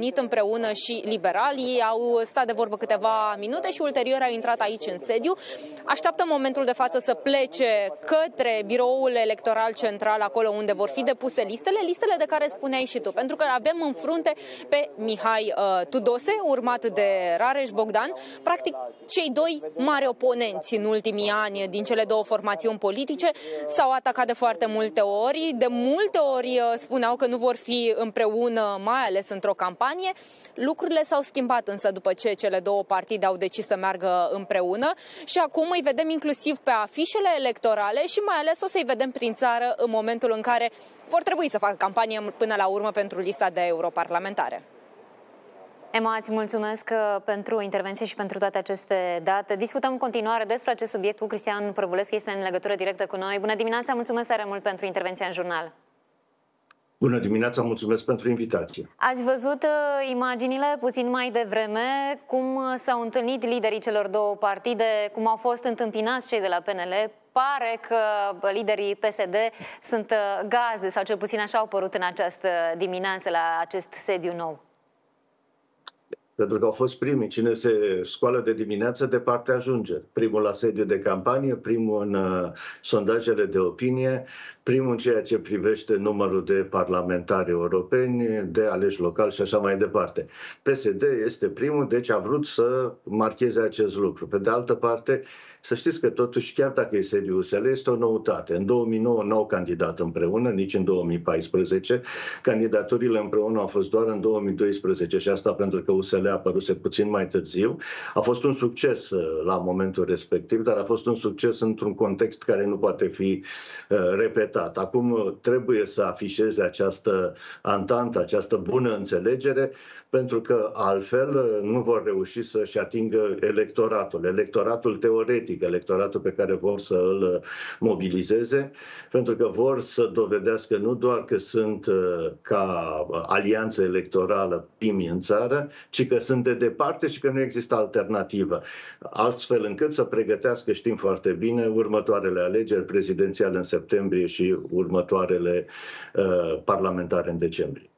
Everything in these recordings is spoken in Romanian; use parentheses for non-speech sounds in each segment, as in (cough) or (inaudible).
venit împreună și liberalii, au stat de vorbă câteva minute și ulterior au intrat aici în sediu. Așteaptă momentul de față să plece către biroul electoral central, acolo unde vor fi depuse listele, listele de care spuneai și tu, pentru că avem în frunte pe Mihai uh, Tudose, urmat de Rareș Bogdan, practic cei doi mari oponenți în ultimii ani din cele două formațiuni politice s-au atacat de foarte multe ori, de multe ori uh, spuneau că nu vor fi împreună, mai ales într-o campanie. Lucrurile s-au schimbat însă după ce cele două partide au decis să meargă împreună și acum îi vedem inclusiv pe afișele electorale și mai ales o să-i vedem prin țară în momentul în care vor trebui să facă campanie până la urmă pentru lista de europarlamentare. Emma, îți mulțumesc uh, pentru intervenție și pentru toate aceste date. Discutăm în continuare despre acest subiect cu Cristian Prăvulescu, este în legătură directă cu noi. Bună dimineața, mulțumesc tare mult pentru intervenția în jurnal. Bună dimineața, mulțumesc pentru invitație. Ați văzut uh, imaginile puțin mai devreme, cum uh, s-au întâlnit liderii celor două partide, cum au fost întâmpinați cei de la PNL. Pare că liderii PSD sunt gazde, sau cel puțin așa au părut în această dimineață la acest sediu nou pentru că au fost primii. Cine se scoală de dimineață, departe ajunge. Primul la sediu de campanie, primul în uh, sondajele de opinie, primul în ceea ce privește numărul de parlamentari europeni, de aleși locali și așa mai departe. PSD este primul, deci a vrut să marcheze acest lucru. Pe de altă parte, să știți că totuși, chiar dacă e sediul USL, este o noutate. În 2009 n-au candidat împreună, nici în 2014. Candidaturile împreună au fost doar în 2012 și asta pentru că USL a apăruse puțin mai târziu. A fost un succes uh, la momentul respectiv, dar a fost un succes într-un context care nu poate fi uh, repetat. Acum uh, trebuie să afișeze această antantă, această bună înțelegere, pentru că altfel nu vor reuși să-și atingă electoratul, electoratul teoretic, electoratul pe care vor să îl mobilizeze, pentru că vor să dovedească nu doar că sunt ca alianță electorală primii în țară, ci că sunt de departe și că nu există alternativă. Astfel încât să pregătească, știm foarte bine, următoarele alegeri prezidențiale în septembrie și următoarele uh, parlamentare în decembrie.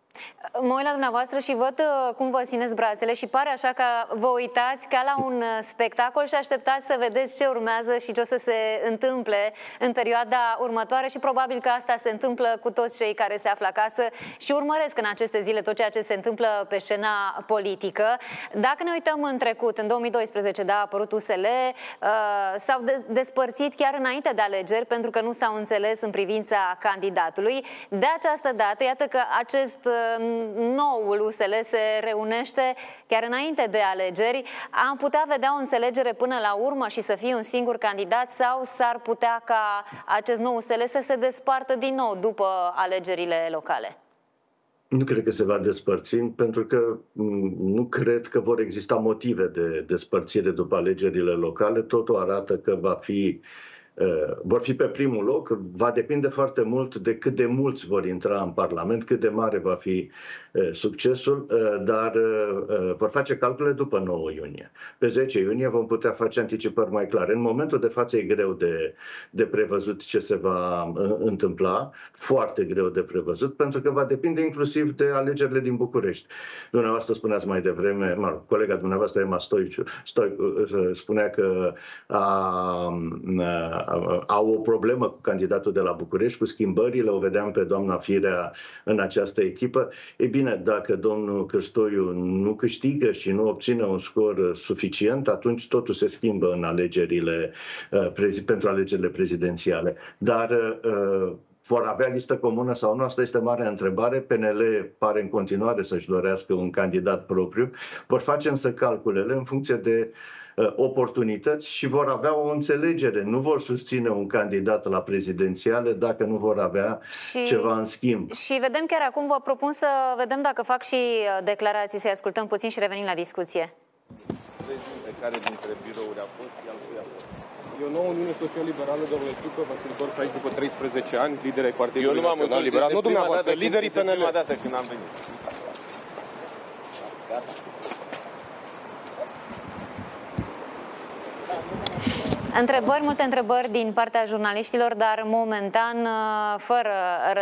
Mă uit la dumneavoastră și văd uh, cum vă țineți brațele și pare așa că vă uitați ca la un uh, spectacol și așteptați să vedeți ce urmează și ce o să se întâmple în perioada următoare și probabil că asta se întâmplă cu toți cei care se află acasă și urmăresc în aceste zile tot ceea ce se întâmplă pe scena politică. Dacă ne uităm în trecut, în 2012, da, a apărut USL, uh, s-au despărțit chiar înainte de alegeri pentru că nu s-au înțeles în privința candidatului. De această dată, iată că acest noul USL se reunește chiar înainte de alegeri, am putea vedea o înțelegere până la urmă și să fie un singur candidat sau s-ar putea ca acest nou USL să se despartă din nou după alegerile locale? Nu cred că se va despărți, pentru că nu cred că vor exista motive de despărțire după alegerile locale. Totul arată că va fi uh, Uh, vor fi pe primul loc. Va depinde foarte mult de cât de mulți vor intra în Parlament, cât de mare va fi uh, succesul, uh, dar vor face calcule după 9 iunie. Pe 10 iunie vom putea face anticipări mai clare. În momentul de față e greu de, de prevăzut ce se va întâmpla, foarte greu de prevăzut, pentru că va depinde inclusiv de alegerile din București. Dumneavoastră spuneați mai devreme, mă, colega dumneavoastră Emma Stoiciu, Stoicu, spunea că a, a au o problemă cu candidatul de la București, cu schimbările, o vedeam pe doamna Firea în această echipă. E bine, dacă domnul Cârstoiu nu câștigă și nu obține un scor suficient, atunci totul se schimbă în alegerile, uh, pentru alegerile prezidențiale. Dar uh, vor avea listă comună sau nu? Asta este marea întrebare. PNL pare în continuare să-și dorească un candidat propriu. Vor face însă calculele în funcție de uh, Uh, oportunități și vor avea o înțelegere. Nu vor susține un candidat la prezidențiale dacă nu vor avea și, ceva în schimb. Și vedem chiar acum, vă propun să vedem dacă fac și uh, declarații, să ascultăm puțin și revenim la discuție. Pe care dintre birouri a fost, E o nouă Uniune Social-Liberală, domnule Ciucă, vă sunt întors aici după 13 ani, lideri Partidului Eu nu m-am întors, liberal. Nu dumneavoastră, liderii PNL. prima dată când am venit. Gata. Întrebări, multe întrebări din partea jurnaliștilor, dar momentan uh, fără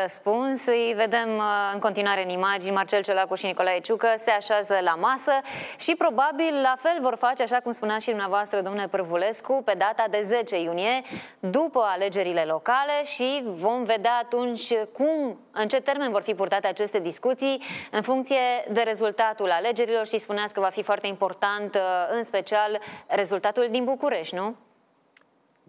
răspuns. Îi vedem uh, în continuare în imagini Marcel Ciolacu și Nicolae Ciucă se așează la masă și probabil la fel vor face, așa cum spunea și dumneavoastră, domnule Pârvulescu, pe data de 10 iunie, după alegerile locale și vom vedea atunci cum, în ce termen vor fi purtate aceste discuții în funcție de rezultatul alegerilor și spuneați că va fi foarte important, uh, în special, rezultatul din București, nu?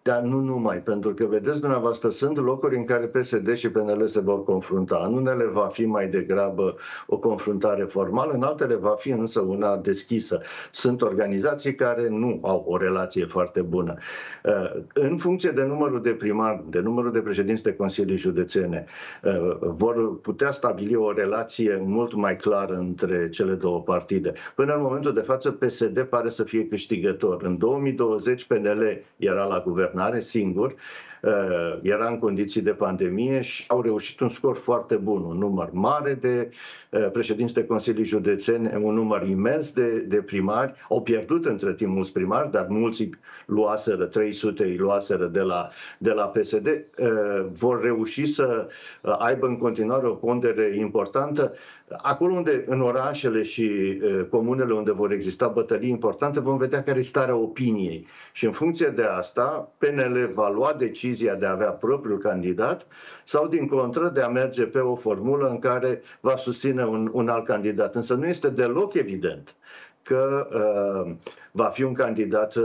Dar nu numai, pentru că, vedeți dumneavoastră, sunt locuri în care PSD și PNL se vor confrunta. În unele va fi mai degrabă o confruntare formală, în altele va fi însă una deschisă. Sunt organizații care nu au o relație foarte bună. Uh, în funcție de numărul de primari, de numărul de președinți de Consilii Județene, uh, vor putea stabili o relație mult mai clară între cele două partide. Până în momentul de față, PSD pare să fie câștigător. În 2020, PNL era la guvern guvernare singur, uh, era în condiții de pandemie și au reușit un scor foarte bun, un număr mare de uh, președinți de Consilii Județene, un număr imens de, de primari. Au pierdut între timp mulți primari, dar mulți luaseră, 300 îi luaseră de la, de la PSD. Uh, vor reuși să aibă în continuare o pondere importantă Acolo unde, în orașele și comunele unde vor exista bătălii importante, vom vedea care e starea opiniei. Și în funcție de asta, PNL va lua decizia de a avea propriul candidat sau, din contră, de a merge pe o formulă în care va susține un, un alt candidat. Însă nu este deloc evident că uh, va fi un candidat uh,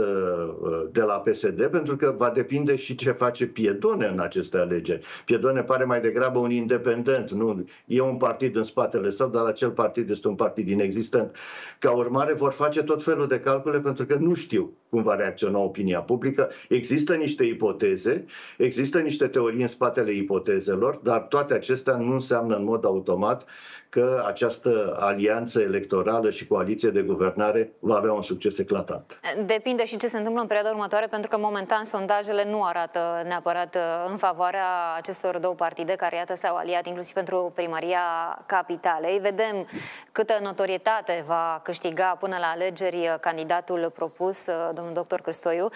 uh de la PSD, pentru că va depinde și ce face Piedone în aceste alegeri. Piedone pare mai degrabă un independent, nu e un partid în spatele său, dar acel partid este un partid inexistent. Ca urmare vor face tot felul de calcule pentru că nu știu cum va reacționa opinia publică. Există niște ipoteze, există niște teorii în spatele ipotezelor, dar toate acestea nu înseamnă în mod automat că această alianță electorală și coaliție de guvernare va avea un succes eclatant. Depinde și ce se întâmplă în perioada următoare, pentru că momentan sondajele nu arată neapărat uh, în favoarea acestor două partide care, iată, s-au aliat inclusiv pentru primăria capitalei. Vedem câtă notorietate va câștiga până la alegeri uh, candidatul propus, uh, domnul doctor Cristoiu.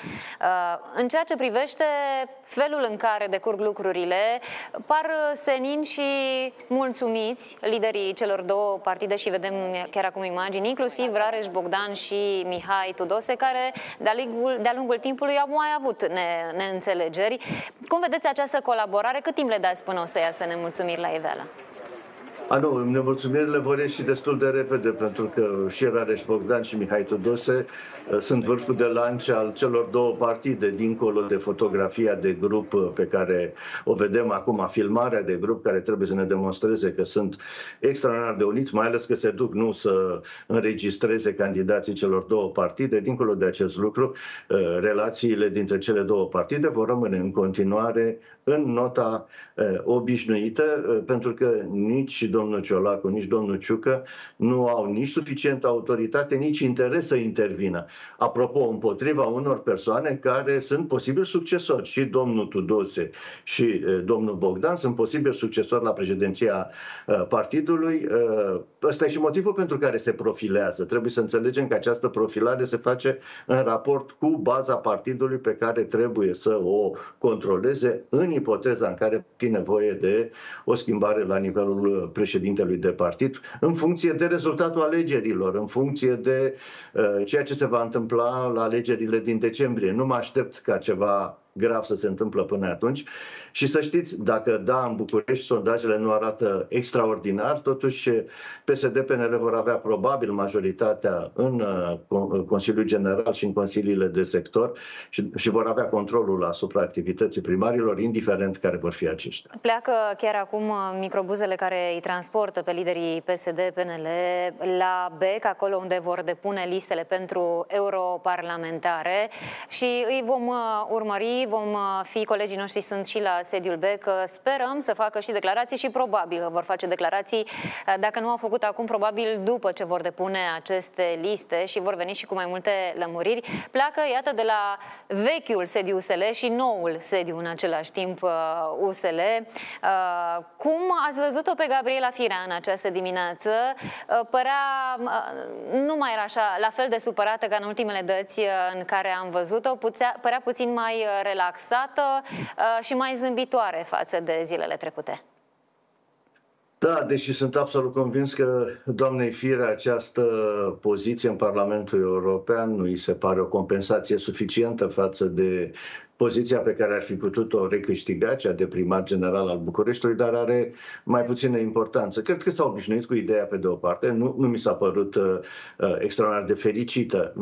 În ceea ce privește felul în care decurg lucrurile, par senin și mulțumiți liderii celor două partide și vedem chiar acum imagini, inclusiv Rareș Bogdan și Mihai Tudose, care de-a lungul, de lungul timpului au mai avut ne, neînțelegeri. Cum vedeți această colaborare? Cât timp le dați până o să iasă nemulțumiri la iveală? A, nu, nemulțumirile vor ieși destul de repede, pentru că și Rareș Bogdan și Mihai Tudose uh, sunt vârful de lance al celor două partide, dincolo de fotografia de grup uh, pe care o vedem acum, filmarea de grup care trebuie să ne demonstreze că sunt extraordinar de uniți, mai ales că se duc nu să înregistreze candidații celor două partide. Dincolo de acest lucru, uh, relațiile dintre cele două partide vor rămâne în continuare în nota obișnuită, pentru că nici domnul Ciolacu, nici domnul Ciucă nu au nici suficientă autoritate, nici interes să intervină. Apropo, împotriva unor persoane care sunt posibil succesori. Și domnul Tudose și domnul Bogdan sunt posibil succesori la președinția partidului. Ăsta e și motivul pentru care se profilează. Trebuie să înțelegem că această profilare se face în raport cu baza partidului pe care trebuie să o controleze în ipoteza în care fi nevoie de o schimbare la nivelul președinției președintelui de partid, în funcție de rezultatul alegerilor, în funcție de uh, ceea ce se va întâmpla la alegerile din decembrie. Nu mă aștept ca ceva grav să se întâmplă până atunci. Și să știți, dacă da, în București sondajele nu arată extraordinar, totuși PSD-PNL vor avea probabil majoritatea în uh, Consiliul General și în consiliile de sector și, și vor avea controlul asupra activității primarilor, indiferent care vor fi aceștia. Pleacă chiar acum uh, microbuzele care îi transportă pe liderii PSD-PNL la BEC, acolo unde vor depune listele pentru europarlamentare și îi vom uh, urmări vom uh, fi, colegii noștri sunt și la sediul BEC sperăm să facă și declarații și probabil vor face declarații, dacă nu au făcut acum, probabil după ce vor depune aceste liste și vor veni și cu mai multe lămuriri. Pleacă, iată, de la vechiul sediu USL și noul sediu în același timp USL. Cum ați văzut-o pe Gabriela Firea în această dimineață? Părea, nu mai era așa, la fel de supărată ca în ultimele dăți în care am văzut-o, părea puțin mai relaxată și mai zâmbitoare față de zilele trecute. Da, deși sunt absolut convins că doamnei Fire această poziție în Parlamentul European nu îi se pare o compensație suficientă față de poziția pe care ar fi putut-o recâștiga, cea de primar general al Bucureștiului, dar are mai puțină importanță. Cred că s-a obișnuit cu ideea pe de o parte, nu, nu mi s-a părut uh, uh extraordinar de fericită.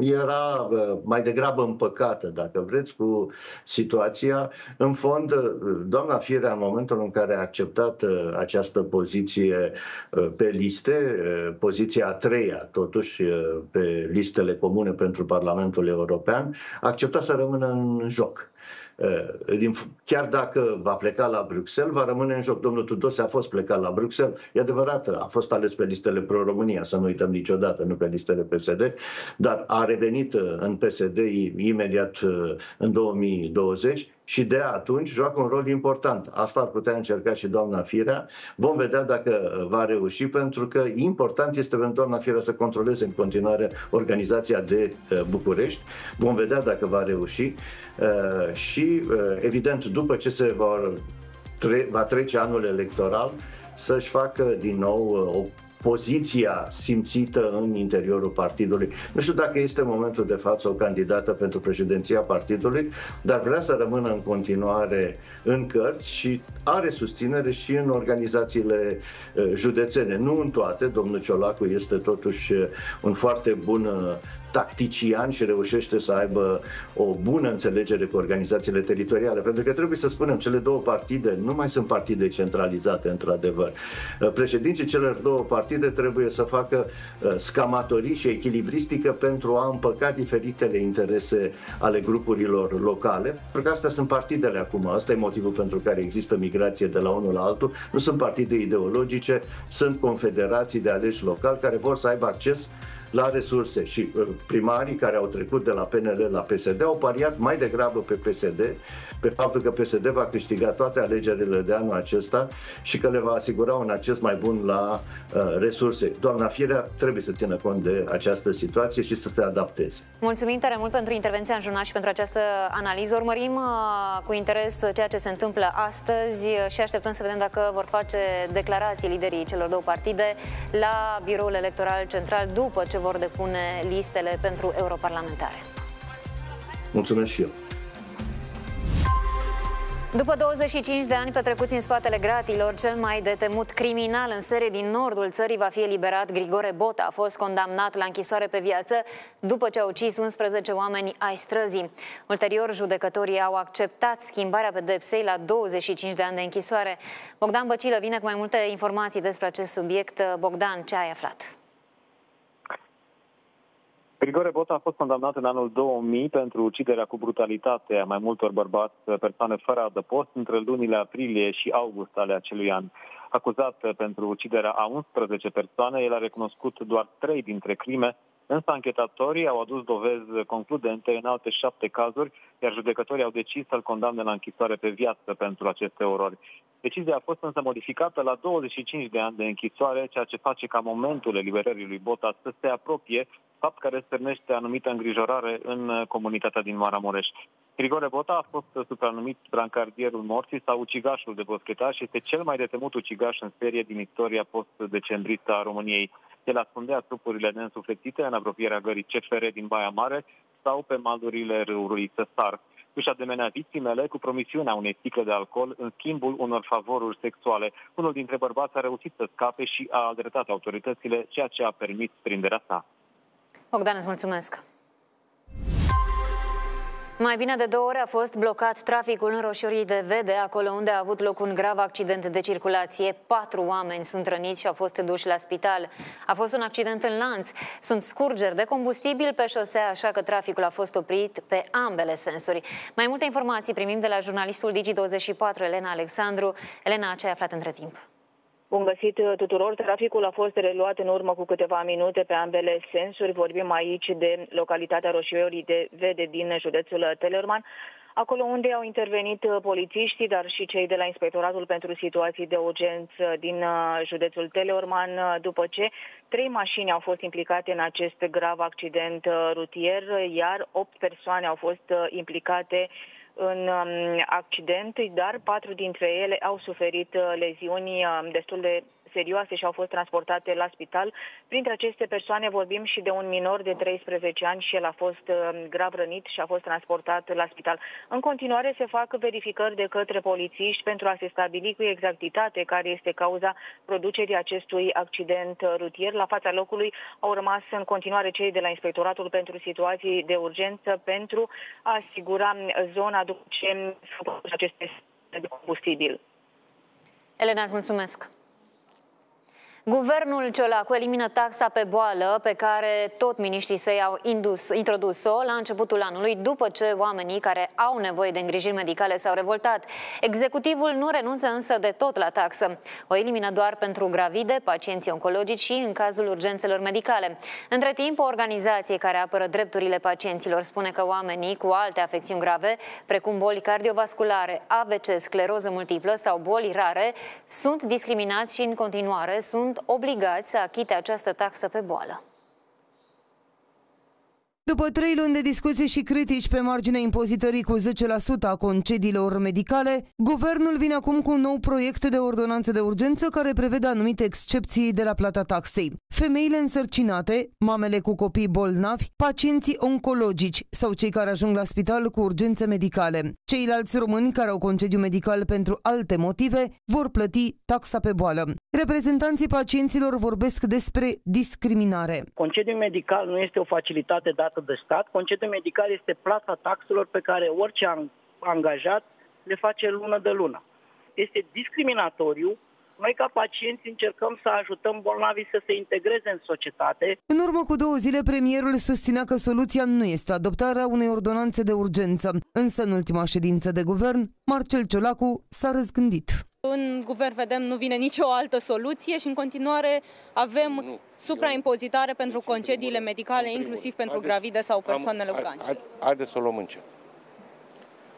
Era uh, mai degrabă împăcată, dacă vreți, cu situația. În fond, uh, doamna Firea, în momentul în care a acceptat uh, această poziție uh, pe liste, uh, poziția a treia, totuși, uh, pe listele comune pentru Parlamentul European, a acceptat să rămână în joc joc. Uh, chiar dacă va pleca la Bruxelles, va rămâne în joc. Domnul Tudose a fost plecat la Bruxelles, e adevărat, a fost ales pe listele Pro-România, să nu uităm niciodată, nu pe listele PSD, dar a revenit uh, în PSD imediat uh, în 2020 și de atunci joacă un rol important. Asta ar putea încerca și doamna Firea. Vom vedea dacă va reuși, pentru că important este pentru doamna Firea să controleze în continuare organizația de uh, București. Vom vedea dacă va reuși uh, și, uh, evident, după ce se va, va trece anul electoral, să-și facă din nou o poziția simțită în interiorul partidului. Nu știu dacă este momentul de față o candidată pentru președinția partidului, dar vrea să rămână în continuare în cărți și are susținere și în organizațiile eh, județene. Nu în toate, domnul Ciolacu este totuși eh, un foarte bun eh, tactician și reușește să aibă o bună înțelegere cu organizațiile teritoriale. Pentru că trebuie să spunem, cele două partide nu mai sunt partide centralizate, într-adevăr. Președinții celor două partide trebuie să facă uh, scamatorii și echilibristică pentru a împăca diferitele interese ale grupurilor locale. Pentru că astea sunt partidele acum. Asta e motivul pentru care există migrație de la unul la altul. Nu sunt partide ideologice, sunt confederații de aleși locali care vor să aibă acces la resurse și uh, primarii care au trecut de la PNL la PSD au pariat mai degrabă pe PSD, pe faptul că PSD va câștiga toate alegerile de anul acesta și că le va asigura un acces mai bun la uh, resurse. Doamna Firea trebuie să țină cont de această situație și să se adapteze. Mulțumim tare mult pentru intervenția în jurnal și pentru această analiză. Urmărim uh, cu interes ceea ce se întâmplă astăzi și așteptăm să vedem dacă vor face declarații liderii celor două partide la biroul electoral central după ce vor depune listele pentru europarlamentare. Mulțumesc și eu. După 25 de ani petrecuți în spatele gratilor, cel mai detemut criminal în serie din nordul țării va fi eliberat. Grigore Bota a fost condamnat la închisoare pe viață după ce a ucis 11 oameni ai străzii. Ulterior, judecătorii au acceptat schimbarea pedepsei la 25 de ani de închisoare. Bogdan Băcilă vine cu mai multe informații despre acest subiect. Bogdan, ce ai aflat? Grigore Bota a fost condamnat în anul 2000 pentru uciderea cu brutalitate a mai multor bărbați persoane fără adăpost între lunile aprilie și august ale acelui an. Acuzat pentru uciderea a 11 persoane, el a recunoscut doar trei dintre crime, însă anchetatorii au adus dovezi concludente în alte șapte cazuri, iar judecătorii au decis să-l condamne la închisoare pe viață pentru aceste orori. Decizia a fost însă modificată la 25 de ani de închisoare, ceea ce face ca momentul eliberării lui Bota să se apropie, fapt care stârnește anumită îngrijorare în comunitatea din Maramureș. Grigore Bota a fost supranumit brancardierul morții sau ucigașul de boschetaș și este cel mai detemut ucigaș în serie din istoria post-decembristă a României. El ascundea trupurile neînsuflețite în apropierea gării CFR din Baia Mare sau pe malurile râului Săsar își ademenea victimele cu promisiunea unei sticle de alcool în schimbul unor favoruri sexuale. Unul dintre bărbați a reușit să scape și a alertat autoritățile, ceea ce a permis prinderea sa. Bogdan, îți mulțumesc! Mai bine de două ore a fost blocat traficul în roșiorii de Vede, acolo unde a avut loc un grav accident de circulație. Patru oameni sunt răniți și au fost duși la spital. A fost un accident în lanț. Sunt scurgeri de combustibil pe șosea, așa că traficul a fost oprit pe ambele sensuri. Mai multe informații primim de la jurnalistul Digi24, Elena Alexandru. Elena, ce ai aflat între timp? Bun găsit tuturor. Traficul a fost reluat în urmă cu câteva minute pe ambele sensuri. Vorbim aici de localitatea Roșiorii de Vede din județul Tellerman acolo unde au intervenit polițiștii, dar și cei de la Inspectoratul pentru Situații de Urgență din uh, județul Teleorman, uh, după ce trei mașini au fost implicate în acest grav accident uh, rutier, iar opt persoane au fost implicate în um, accident, dar patru dintre ele au suferit uh, leziuni um, destul de serioase și au fost transportate la spital. Printre aceste persoane vorbim și de un minor de 13 ani și el a fost um, grav rănit și a fost transportat la spital. În continuare se fac verificări de către polițiști pentru a se stabili cu exactitate care este cauza producerii acestui accident rutier. La fața locului au rămas în continuare cei de la Inspectoratul pentru Situații de Urgență pentru a asigura zona după ce aceste de combustibil. Elena, îți mulțumesc! Guvernul Ciolacu elimină taxa pe boală pe care tot miniștrii săi au indus, introdus-o la începutul anului după ce oamenii care au nevoie de îngrijiri medicale s-au revoltat. Executivul nu renunță însă de tot la taxă. O elimină doar pentru gravide, pacienții oncologici și în cazul urgențelor medicale. Între timp, o organizație care apără drepturile pacienților spune că oamenii cu alte afecțiuni grave, precum boli cardiovasculare, AVC, scleroză multiplă sau boli rare, sunt discriminați și în continuare sunt sunt obligați să achite această taxă pe boală. După trei luni de discuții și critici pe marginea impozitării cu 10% a concediilor medicale, guvernul vine acum cu un nou proiect de ordonanță de urgență care prevede anumite excepții de la plata taxei. Femeile însărcinate, mamele cu copii bolnavi, pacienții oncologici sau cei care ajung la spital cu urgențe medicale. Ceilalți români care au concediu medical pentru alte motive vor plăti taxa pe boală. Reprezentanții pacienților vorbesc despre discriminare. Concediul medical nu este o facilitate dată de stat. Concediul medical este plata taxelor pe care orice angajat le face lună de lună. Este discriminatoriu noi, ca pacienți, încercăm să ajutăm bolnavii să se integreze în societate. În urmă cu două zile, premierul susținea că soluția nu este adoptarea unei ordonanțe de urgență. Însă, în ultima ședință de guvern, Marcel Ciolacu s-a răzgândit. În guvern vedem nu vine nicio altă soluție și în continuare avem nu, supraimpozitare eu... pentru concediile medicale, primul, inclusiv pentru haideți, gravide sau persoanele urgane. Haideți să o luăm încet.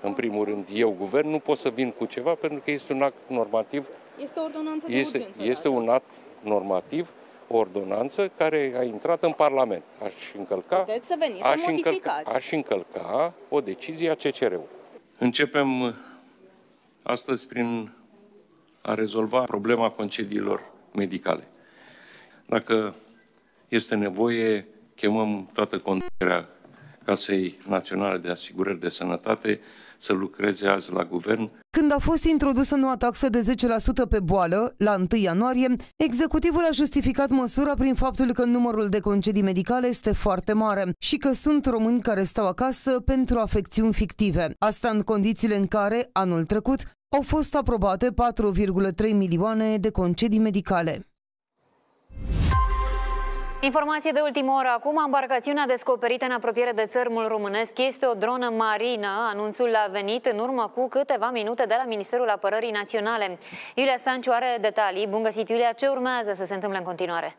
În primul rând, eu, guvern, nu pot să vin cu ceva pentru că este un act normativ. Este o ordonanță de este, urgență. Este da. un act normativ, o ordonanță care a intrat în Parlament. Aș încălca, Puteți să veniți aș să încălca, aș încălca o decizie a CCR-ului. Începem astăzi prin a rezolva problema concediilor medicale. Dacă este nevoie, chemăm toată conducerea Casei Naționale de Asigurări de Sănătate să lucreze azi la guvern. Când a fost introdusă noua taxă de 10% pe boală, la 1 ianuarie, executivul a justificat măsura prin faptul că numărul de concedii medicale este foarte mare și că sunt români care stau acasă pentru afecțiuni fictive. Asta în condițiile în care, anul trecut, au fost aprobate 4,3 milioane de concedii medicale. Informație de ultimă oră. Acum, embarcațiunea descoperită în apropiere de țărmul românesc este o dronă marină. Anunțul a venit în urmă cu câteva minute de la Ministerul Apărării Naționale. Iulia Stanciu are detalii. Bun găsit, Iulia. Ce urmează să se întâmple în continuare?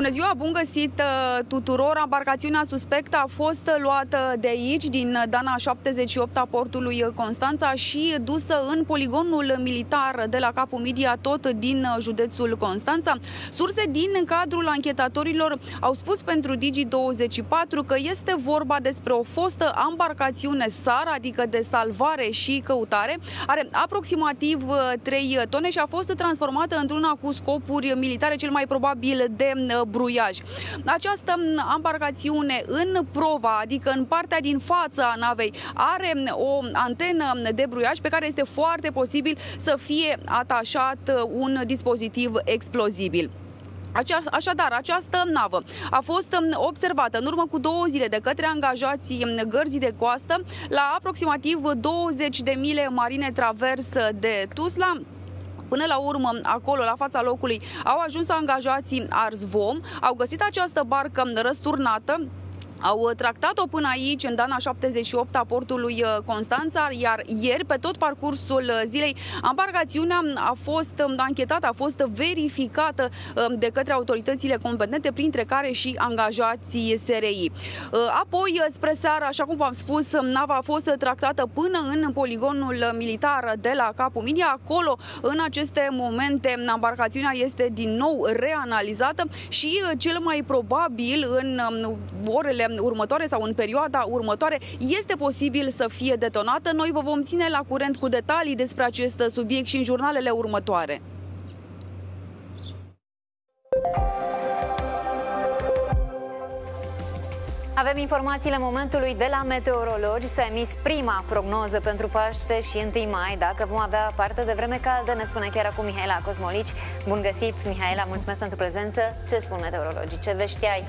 Bună ziua, bun găsit uh, tuturor! Embarcațiunea suspectă a fost luată de aici, din Dana 78 a portului Constanța și dusă în poligonul militar de la Capul Midia, tot din județul Constanța. Surse din cadrul anchetatorilor au spus pentru Digi24 că este vorba despre o fostă embarcațiune SAR, adică de salvare și căutare. Are aproximativ 3 tone și a fost transformată într-una cu scopuri militare, cel mai probabil de bruiaj. Această embarcațiune în prova, adică în partea din față a navei, are o antenă de bruiaj pe care este foarte posibil să fie atașat un dispozitiv explozibil. Așadar, această navă a fost um, observată în urmă cu două zile de către angajații um, gărzii de coastă la aproximativ 20 de mile marine travers de Tuzla. Până la urmă, acolo, la fața locului, au ajuns angajații Arzvom, au găsit această barcă răsturnată, au tractat-o până aici, în Dana 78 a portului uh, Constanța, iar ieri, pe tot parcursul uh, zilei, embarcațiunea a fost um, anchetată, a fost verificată um, de către autoritățile competente, printre care și angajații SRI. Uh, apoi, spre seară, așa cum v-am spus, um, nava a fost tractată până în poligonul militar de la Capul Midia. Acolo, în aceste momente, embarcațiunea este din nou reanalizată și cel mai probabil în orele următoare sau în perioada următoare este posibil să fie detonată. Noi vă vom ține la curent cu detalii despre acest subiect și în jurnalele următoare. Avem informațiile momentului de la meteorologi. S-a emis prima prognoză pentru Paște și 1 mai, dacă vom avea parte de vreme caldă, ne spune chiar acum Mihaela Cosmolici. Bun găsit, Mihaela, mulțumesc pentru prezență. Ce spun meteorologii? Ce vești ai?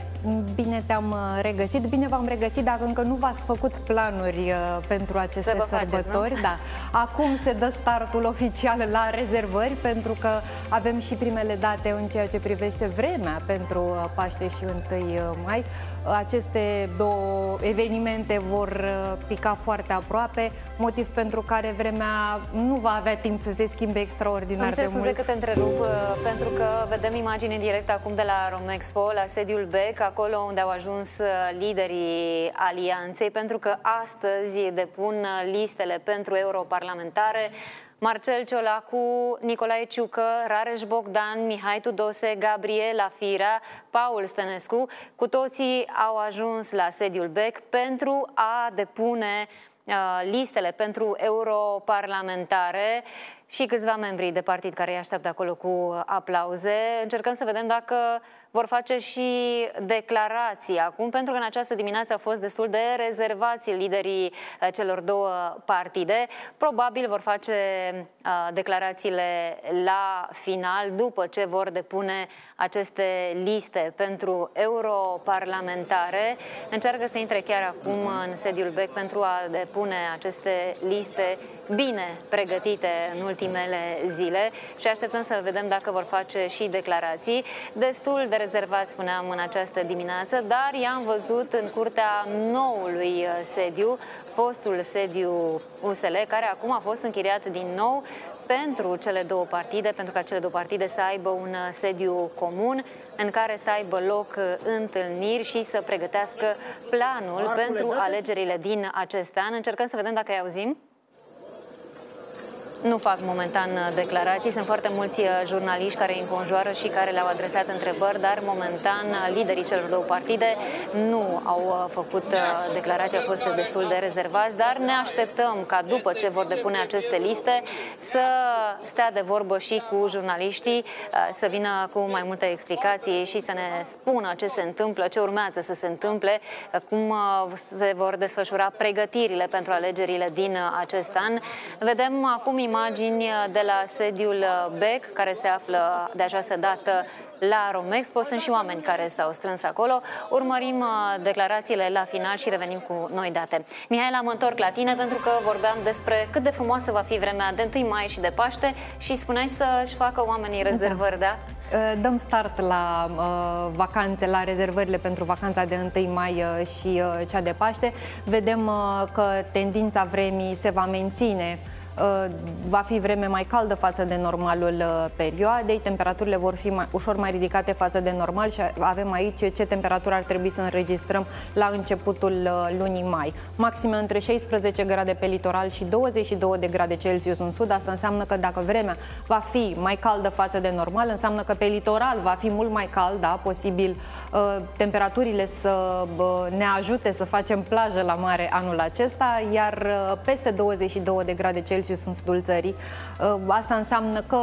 Bine te-am uh, regăsit, bine v-am regăsit dacă încă nu v-ați făcut planuri uh, pentru aceste sărbători. Faceți, da. Acum se dă startul oficial la rezervări pentru că avem și primele date în ceea ce privește vremea pentru uh, Paște și 1 mai. Aceste două evenimente vor uh, pica foarte aproape, motiv pentru care vremea nu va avea timp să se schimbe extraordinar Îmi de scuze mult. că te întrerup, uh, pentru că vedem imagini direct acum de la Romexpo, la sediul BEC, acolo unde au ajuns uh, liderii alianței, pentru că astăzi depun listele pentru europarlamentare. Marcel Ciolacu, Nicolae Ciucă, Rareș Bogdan, Mihai Tudose, Gabriela Firea, Paul Stănescu, cu toții au ajuns la sediul BEC pentru a depune uh, listele pentru europarlamentare și câțiva membri de partid care îi așteaptă acolo cu aplauze. Încercăm să vedem dacă vor face și declarații acum, pentru că în această dimineață au fost destul de rezervați liderii uh, celor două partide. Probabil vor face uh, declarațiile la final, după ce vor depune aceste liste pentru europarlamentare. Încearcă să intre chiar acum în sediul BEC pentru a depune aceste liste bine pregătite în ultimele zile și așteptăm să vedem dacă vor face și declarații. Destul de rezervat, spuneam, în această dimineață, dar i-am văzut în curtea noului uh, sediu, fostul sediu USL, care acum a fost închiriat din nou pentru cele două partide, pentru ca cele două partide să aibă un uh, sediu comun în care să aibă loc uh, întâlniri și să pregătească planul pentru alegerile din acest an. Încercăm să vedem dacă îi auzim. Nu fac momentan uh, declarații, sunt foarte mulți uh, jurnaliști care îi înconjoară și care le-au adresat întrebări, dar momentan uh, liderii celor două partide nu au făcut declarații, au fost destul de rezervați, dar ne așteptăm ca după ce vor depune aceste liste să stea de vorbă și cu jurnaliștii, să vină cu mai multe explicații și să ne spună ce se întâmplă, ce urmează să se întâmple, cum se vor desfășura pregătirile pentru alegerile din acest an. Vedem acum imagini de la sediul BEC, care se află de această dată la Romexpo. Sunt și oameni care s-au strâns acolo. Urmărim uh, declarațiile la final și revenim cu noi date. Mihaela, mă întorc la tine pentru că vorbeam despre cât de frumoasă va fi vremea de 1 mai și de Paște și spuneai să-și facă oamenii rezervări, da? da? Uh, dăm start la uh, vacanțe, la rezervările pentru vacanța de 1 mai uh, și uh, cea de Paște. Vedem uh, că tendința vremii se va menține Uh, va fi vreme mai caldă față de normalul uh, perioadei, temperaturile vor fi mai, ușor mai ridicate față de normal și avem aici ce temperatură ar trebui să înregistrăm la începutul uh, lunii mai. Maxime între 16 grade pe litoral și 22 de grade Celsius în sud. Asta înseamnă că dacă vremea va fi mai caldă față de normal, înseamnă că pe litoral va fi mult mai cald, da? posibil temperaturile să ne ajute să facem plajă la mare anul acesta, iar peste 22 de grade Celsius Celsius în sudul țării. Uh, asta înseamnă că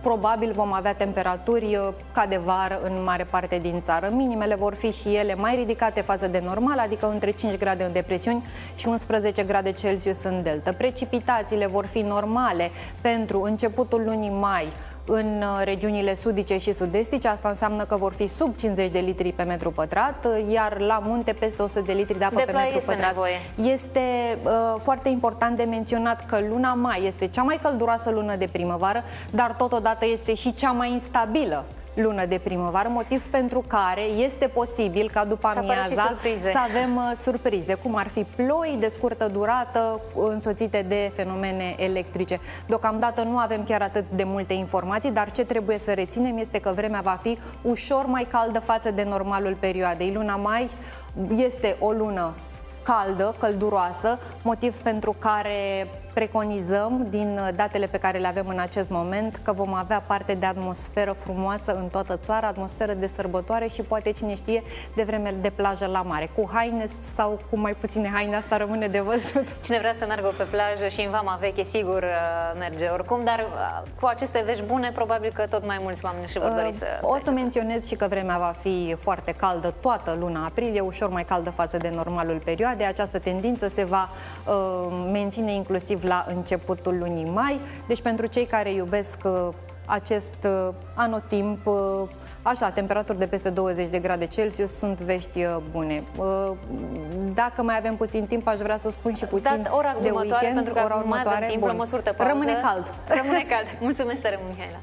probabil vom avea temperaturi uh, ca de vară în mare parte din țară. Minimele vor fi și ele mai ridicate față de normal, adică între 5 grade în depresiuni și 11 grade Celsius în delta. Precipitațiile vor fi normale pentru începutul lunii mai în uh, regiunile sudice și sud-estice. Asta înseamnă că vor fi sub 50 de litri pe metru pătrat, iar la munte peste 100 de litri de apă de pe metru este pătrat. Nevoie. Este uh, foarte important de menționat că luna mai este cea mai călduroasă lună de primăvară, dar totodată este și cea mai instabilă lună de primăvară, motiv pentru care este posibil ca după amiaza să avem uh, surprize, cum ar fi ploi de scurtă durată însoțite de fenomene electrice. Deocamdată nu avem chiar atât de multe informații, dar ce trebuie să reținem este că vremea va fi ușor mai caldă față de normalul perioadei. Luna mai este o lună caldă, călduroasă, motiv pentru care preconizăm din datele pe care le avem în acest moment că vom avea parte de atmosferă frumoasă în toată țara, atmosferă de sărbătoare și poate cine știe de vreme de plajă la mare. Cu haine sau cu mai puține haine, asta rămâne de văzut. (laughs) Cine vrea să meargă pe plajă și în vama veche, sigur uh, merge oricum, dar uh, cu aceste vești bune, probabil că tot mai mulți oameni și vor dori să uh, O să menționez și că vremea va fi foarte caldă toată luna aprilie, ușor mai caldă față de normalul perioadei. Această tendință se va uh, menține inclusiv la începutul lunii mai. Deci pentru cei care iubesc uh, acest uh, anotimp, uh, așa, temperaturi de peste 20 de grade Celsius sunt vești bune. Dacă mai avem puțin timp, aș vrea să spun și puțin Dat ora de weekend, pentru că ora următoare. Timp, Bun. Rămâne cald. Rămâne cald. (laughs) Mulțumesc tare, Mihaela.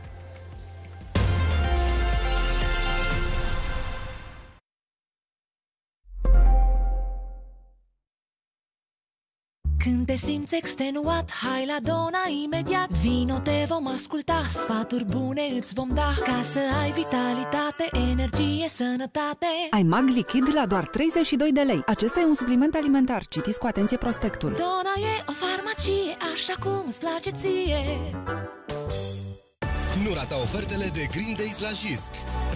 Când te simți extenuat, hai la Dona imediat. Vino, te vom asculta, sfaturi bune îți vom da. Ca să ai vitalitate, energie, sănătate. Ai mag lichid la doar 32 de lei. Acesta e un supliment alimentar, citiți cu atenție prospectul. Dona e o farmacie, așa cum îți place ție nu rata ofertele de Green Days la Jisc.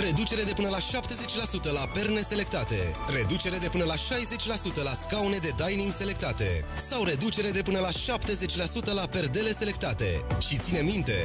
Reducere de până la 70% la perne selectate. Reducere de până la 60% la scaune de dining selectate. Sau reducere de până la 70% la perdele selectate. Și ține minte,